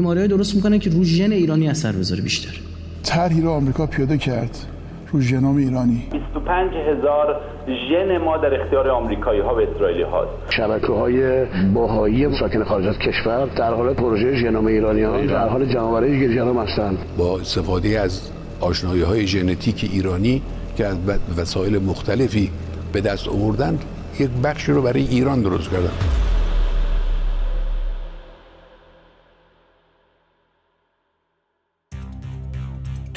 بیماری درست می‌کنن که رو ژن ایرانی اثر بذاره بیشتر. طرحی رو آمریکا پیاده کرد. رو ژنوم ایرانی. 25 هزار ژن ما در اختیار آمریکایی ها و اسرائیلی هاست شبکه های باهایی ساکن خارج از کشور در حال پروژه ژنوم ایرانیان در حال جمعآوری ژنوم هستند. با استفاده از آشنایی های ژنتیک ایرانی که از وسایل مختلفی به دست آوردن یک بخشی رو برای ایران درست کردن.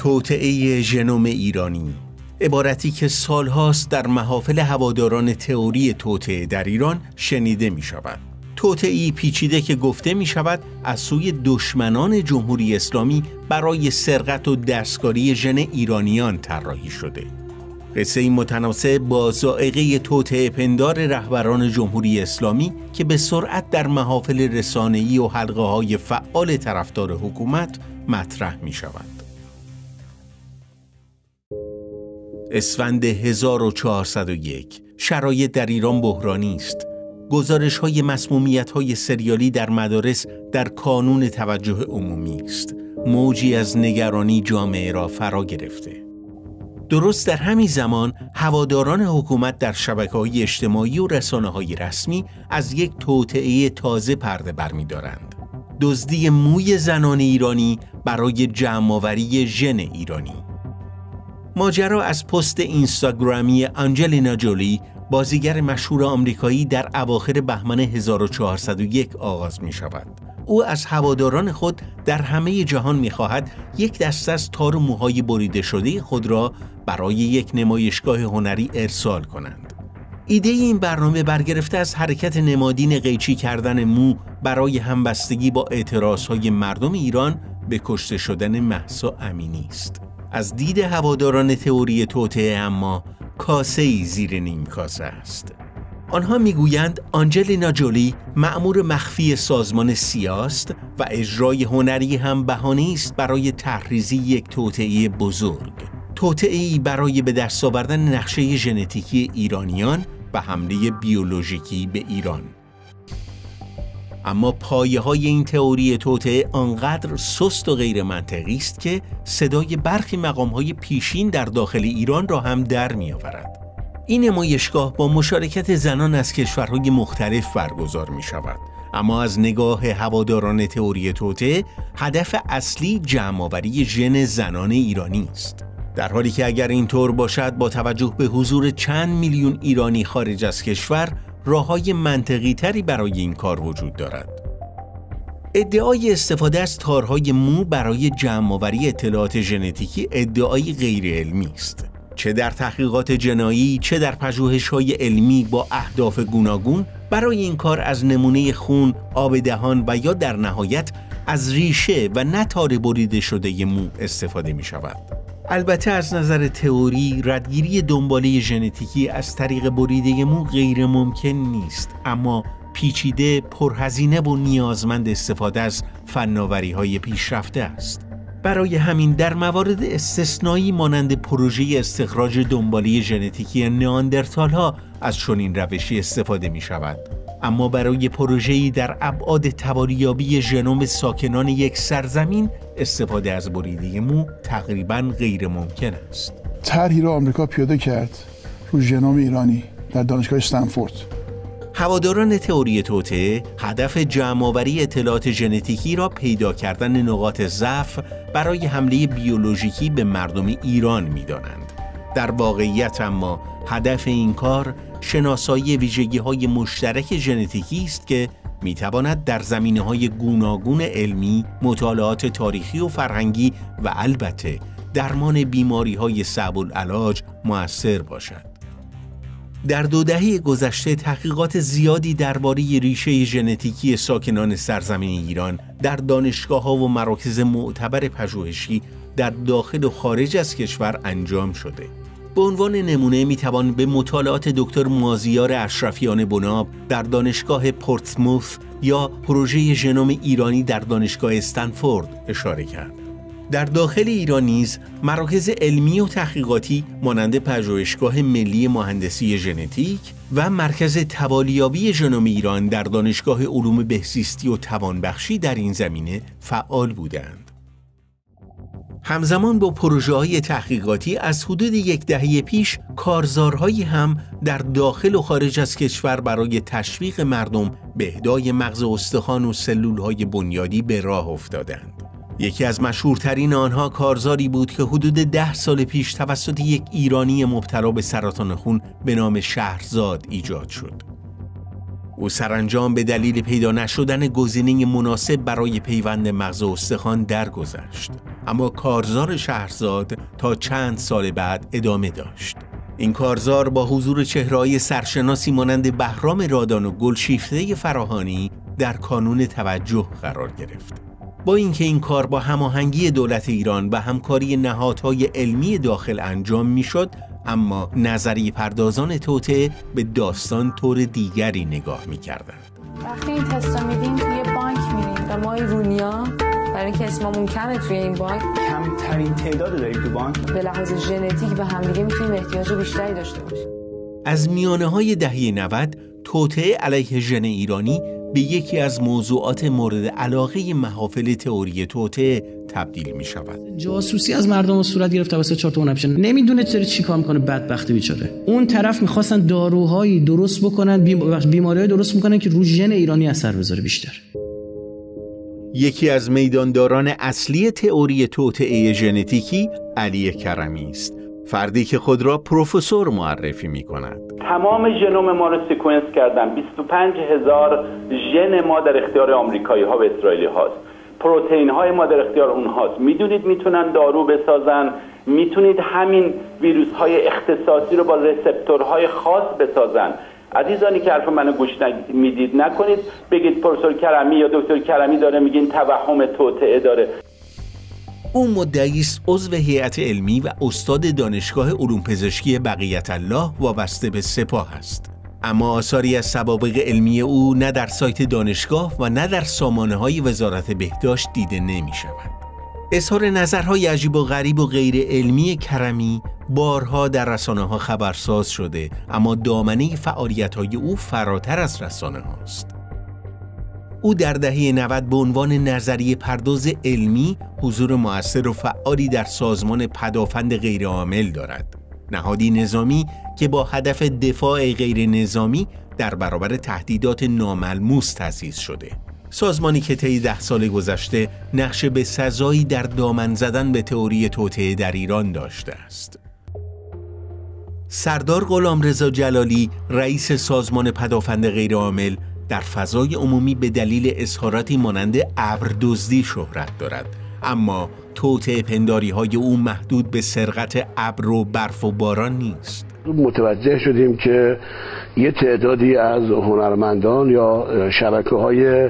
توطعه ژنوم ایرانی عبارتی که سالهاست در محافل هواداران تئوری توطعه در ایران شنیده می شود. توطعی پیچیده که گفته می شود از سوی دشمنان جمهوری اسلامی برای سرقت و دستکاری ژن ایرانیان طراحی شده. قصه متناسب با زائقه توطعه پندار رهبران جمهوری اسلامی که به سرعت در محافل رسانه‌ای و حلقه های فعال طرفدار حکومت مطرح می شود. اسفند 1401 شرایط در ایران بحرانی است. گزارش های مسمومیت های سریالی در مدارس در کانون توجه عمومی است. موجی از نگرانی جامعه را فرا گرفته. درست در همین زمان هواداران حکومت در شبکه های اجتماعی و رسانه های رسمی از یک توطعه تازه پرده برمیدارند. دزدی موی زنان ایرانی برای جمعآوری ژن ایرانی ماجرا از پست اینستاگرامی آنجلینا جولی بازیگر مشهور آمریکایی در اواخر بهمن 1401 آغاز می شود. او از هواداران خود در همه جهان می خواهد یک دست از تار موهای بریده شده خود را برای یک نمایشگاه هنری ارسال کنند. ایده این برنامه برگرفته از حرکت نمادین قیچی کردن مو برای همبستگی با اعتراضهای مردم ایران به کشته شدن محسا امینی است. از دید هواداران تئوری توطعه اما کاسه ای زیر نیم کاسه است. آنها می‌گویند آنجلینا جولی مأمور مخفی سازمان سیاست و اجرای هنری هم بهانه است برای تحریزی یک توطعه بزرگ. توطعه برای به دست آوردن نقشه ژنتیکی ایرانیان و حمله بیولوژیکی به ایران. اما پایه های این تئوری توته آنقدر سست و غیر منطقی است که صدای برخی مقام های پیشین در داخل ایران را هم در می آورد. این نمایشگاه با مشارکت زنان از کشورهای مختلف برگزار می شود. اما از نگاه هواداران تئوری توته هدف اصلی جمعآوری ژن زنان ایرانی است. در حالی که اگر اینطور باشد با توجه به حضور چند میلیون ایرانی خارج از کشور راه های منطقی تری برای این کار وجود دارد. ادعای استفاده از تارهای مو برای جمعآوری اطلاعات ژنتیکی ادعایی غیر علمی است. چه در تحقیقات جنایی چه در پژوهش‌های علمی با اهداف گوناگون برای این کار از نمونه خون، آب دهان و یا در نهایت از ریشه و نتار بریده شده مو استفاده می شود. البته از نظر تئوری ردگیری دنباله ژنتیکی از طریق بریده مو غیر ممکن نیست اما پیچیده پرهزینه و نیازمند استفاده از فناوری های پیشرفته است. برای همین در موارد استثنایی مانند پروژه استخراج دنباله ژنتیکی نیاندرتال ها از چنین روشی استفاده می شود اما برای پروژه‌ای در ابعاد تواریابی ژنوم ساکنان یک سرزمین استفاده از بریده مو تقریبا غیر ممکن است. طرحی را آمریکا پیاده کرد رو ژنوم ایرانی در دانشگاه استنفورد. هواداران تئوری توته هدف جمعآوری اطلاعات ژنتیکی را پیدا کردن نقاط ضعف برای حمله بیولوژیکی به مردم ایران می‌دانند. در واقعیت اما هدف این کار شناسایی ویژگی های مشترک ژنتیکی است که می تواند در زمینه های گوناگون علمی، مطالعات تاریخی و فرهنگی و البته درمان بیماری های صعب العلاج مؤثر باشد. در دو دهه گذشته تحقیقات زیادی درباره ریشه ژنتیکی ساکنان سرزمین ایران در دانشگاه ها و مراکز معتبر پژوهشی در داخل و خارج از کشور انجام شده. به عنوان نمونه می توان به مطالعات دکتر مازیار اشرفیان بناب در دانشگاه پورتسموث یا پروژه ژنوم ایرانی در دانشگاه استنفورد اشاره کرد. در داخل ایران نیز مراکز علمی و تحقیقاتی مانند پژوهشگاه ملی مهندسی ژنتیک و مرکز توالیابی ژنوم ایران در دانشگاه علوم بهزیستی و توانبخشی در این زمینه فعال بودند. همزمان با پروژه های تحقیقاتی از حدود یک دهه پیش کارزارهایی هم در داخل و خارج از کشور برای تشویق مردم به اهدای مغز استخوان و سلول های بنیادی به راه افتادند. یکی از مشهورترین آنها کارزاری بود که حدود ده سال پیش توسط یک ایرانی مبتلا به سرطان خون به نام شهرزاد ایجاد شد. او سرانجام به دلیل پیدا نشدن گزینه مناسب برای پیوند مغز و استخوان درگذشت. اما کارزار شهرزاد تا چند سال بعد ادامه داشت. این کارزار با حضور چهرهای سرشناسی مانند بهرام رادان و گلشیفته فراهانی در کانون توجه قرار گرفت. با اینکه این کار با هماهنگی دولت ایران و همکاری نهادهای علمی داخل انجام می‌شد اما نظری پردازان توته به داستان طور دیگری نگاه می‌کردند. وقتی این تستا میدیم توی بانک میریم و ما ایرونیا برای اینکه اسممون کمه توی این بانک. کمترین تعداد داریم تو بانک. به لحاظ ژنتیک به همدیگه می‌تونیم احتیاج بیشتری داشته باشیم. از میانه های دهه 90 توته علیه ژن ایرانی به یکی از موضوعات مورد علاقه محافل تئوری توته تبدیل می شود. جاسوسی از مردم و صورت گرفت توسط چهار تا نمی‌دونه چرا چیکار می‌کنه بدبخت بیچاره. اون طرف می‌خواستن داروهایی درست بکنن بیماری درست می‌کنن که رو ژن ایرانی اثر بذاره بیشتر. یکی از میدانداران اصلی تئوری توطعه ژنتیکی علی کرمی است. فردی که خود را پروفسور معرفی می کند. تمام ژنوم ما رو سیکونس کردن. 25 هزار ژن ما در اختیار آمریکایی ها و اسرائیلی هاست. پروتئین های ما در اختیار اونهاست می‌دونید می‌تونن دارو بسازن. می‌تونید همین ویروس های اختصاصی رو با رسپتورهای خاص بسازن. عزیزانی که حرف منو گوش می‌دید نکنید بگید پروفسور کرمی یا دکتر کرمی داره میگین توهم توطعه داره. او مدعی است عضو هیئت علمی و استاد دانشگاه علوم پزشکی بقیت الله وابسته به سپاه است اما آثاری از سوابق علمی او نه در سایت دانشگاه و نه در سامانه های وزارت بهداشت دیده نمی شود. اظهار نظرهای عجیب و غریب و غیر علمی کرمی بارها در رسانه ها خبرساز شده اما دامنه فعالیت های او فراتر از رسانه هاست. او در دهه 90 به عنوان نظریه پرداز علمی حضور موثر و فعالی در سازمان پدافند غیرعامل دارد. نهادی نظامی که با هدف دفاع غیر نظامی در برابر تهدیدات ناملموس تأسیس شده. سازمانی که طی ده سال گذشته نقش به سزایی در دامن زدن به تئوری توطعه در ایران داشته است. سردار غلام رضا جلالی رئیس سازمان پدافند غیرعامل در فضای عمومی به دلیل اظهاراتی مانند ابر دزدی شهرت دارد. اما توطعه پنداری های او محدود به سرقت ابر و برف و باران نیست. متوجه شدیم که یه تعدادی از هنرمندان یا شبکه های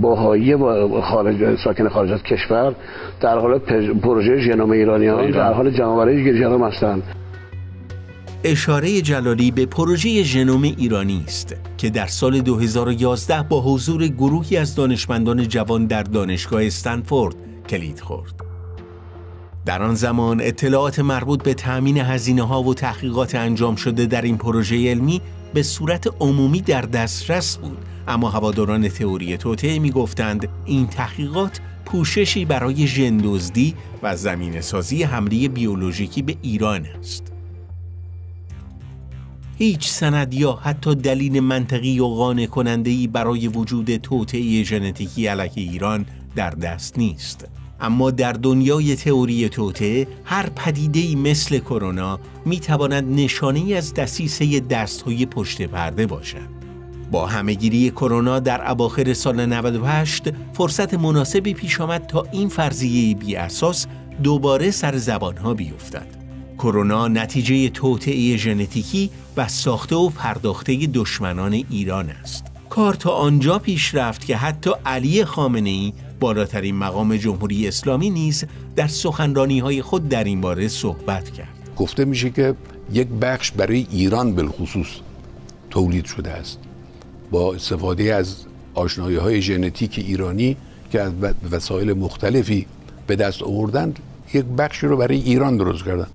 باهایی و خارج ساکن خارج از کشور در حال پروژه ژنوم ایرانیان در حال جمعآوری ژنوم هستند. اشاره جلالی به پروژه ژنوم ایرانی است که در سال 2011 با حضور گروهی از دانشمندان جوان در دانشگاه استنفورد کلید خورد. در آن زمان اطلاعات مربوط به تأمین هزینه ها و تحقیقات انجام شده در این پروژه علمی به صورت عمومی در دسترس بود اما هواداران تئوری توته می گفتند این تحقیقات پوششی برای ژندزدی و زمین سازی حمله بیولوژیکی به ایران است. هیچ سند یا حتی دلیل منطقی و قانع کننده برای وجود توطعه ژنتیکی علیه ایران در دست نیست. اما در دنیای تئوری توته هر پدیده مثل کرونا می تواند نشانه از دسیسه دستهای پشت پرده باشد. با همهگیری کرونا در اواخر سال 98 فرصت مناسبی پیش آمد تا این فرضیه بی اساس دوباره سر زبانها بیفتد. کرونا نتیجه توطعه ژنتیکی و ساخته و پرداخته دشمنان ایران است. کار تا آنجا پیش رفت که حتی علی خامنه ای بالاترین مقام جمهوری اسلامی نیز در سخنرانی های خود در این باره صحبت کرد. گفته میشه که یک بخش برای ایران بالخصوص تولید شده است با استفاده از آشنایی های ژنتیک ایرانی که از وسایل مختلفی به دست آوردن یک بخشی رو برای ایران درست کردن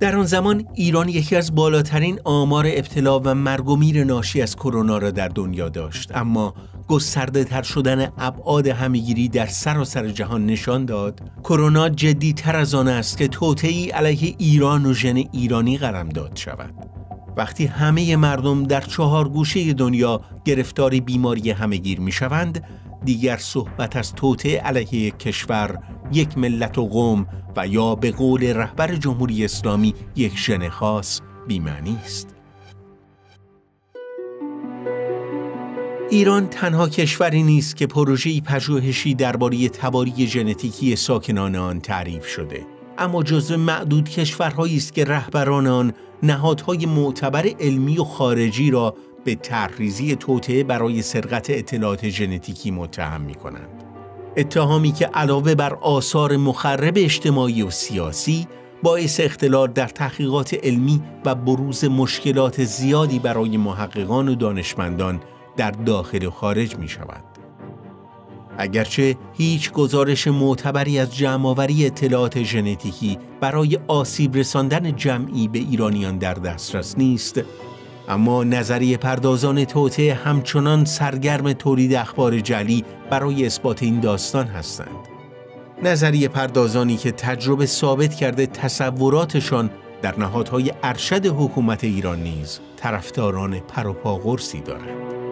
در آن زمان ایران یکی از بالاترین آمار ابتلا و مرگ و میر ناشی از کرونا را در دنیا داشت. اما گسترده تر شدن ابعاد همگیری در سراسر جهان نشان داد کرونا جدی تر از آن است که توطئه‌ای علیه ایران و ژن ایرانی داد شود. وقتی همه مردم در چهار گوشه دنیا گرفتار بیماری همگیر می شوند دیگر صحبت از توطعه علیه کشور یک ملت و قوم و یا به قول رهبر جمهوری اسلامی یک ژن خاص بیمعنی است ایران تنها کشوری نیست که پروژه‌ای پژوهشی درباره تباری ژنتیکی ساکنان آن تعریف شده اما جزو معدود کشورهایی است که رهبران آن نهادهای معتبر علمی و خارجی را به تحریزی توطعه برای سرقت اطلاعات ژنتیکی متهم می کنند. اتهامی که علاوه بر آثار مخرب اجتماعی و سیاسی باعث اختلال در تحقیقات علمی و بروز مشکلات زیادی برای محققان و دانشمندان در داخل و خارج می شود. اگرچه هیچ گزارش معتبری از جمعآوری اطلاعات ژنتیکی برای آسیب رساندن جمعی به ایرانیان در دسترس نیست اما نظریه پردازان توته همچنان سرگرم تولید اخبار جلی برای اثبات این داستان هستند. نظریه پردازانی که تجربه ثابت کرده تصوراتشان در نهادهای ارشد حکومت ایران نیز طرفداران پروپاگرسی دارند.